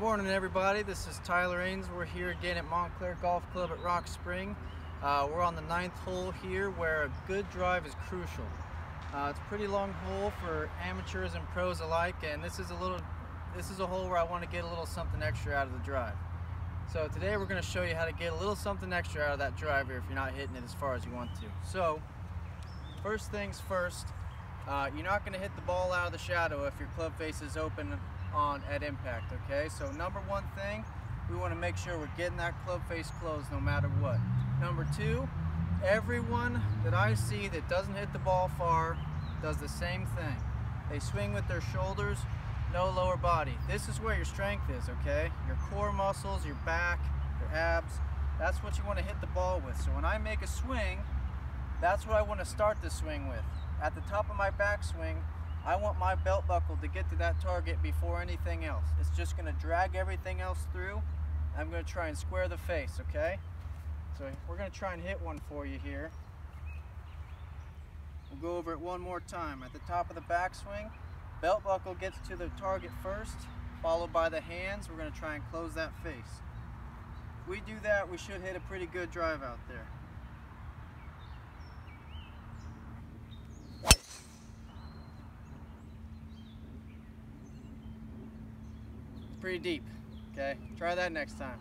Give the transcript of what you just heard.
morning everybody, this is Tyler Aynes. We're here again at Montclair Golf Club at Rock Spring. Uh, we're on the ninth hole here where a good drive is crucial. Uh, it's a pretty long hole for amateurs and pros alike and this is a little this is a hole where I want to get a little something extra out of the drive. So today we're going to show you how to get a little something extra out of that driver if you're not hitting it as far as you want to. So first things first, uh, you're not going to hit the ball out of the shadow if your club face is open on at impact, okay? So number one thing, we want to make sure we're getting that club face closed no matter what. Number two, everyone that I see that doesn't hit the ball far does the same thing. They swing with their shoulders, no lower body. This is where your strength is, okay? Your core muscles, your back, your abs, that's what you want to hit the ball with. So when I make a swing, that's what I want to start the swing with. At the top of my backswing, I want my belt buckle to get to that target before anything else. It's just gonna drag everything else through. I'm gonna try and square the face, okay? So we're gonna try and hit one for you here. We'll go over it one more time. At the top of the backswing, belt buckle gets to the target first, followed by the hands. We're gonna try and close that face. If we do that, we should hit a pretty good drive out there. Pretty deep. Okay, try that next time.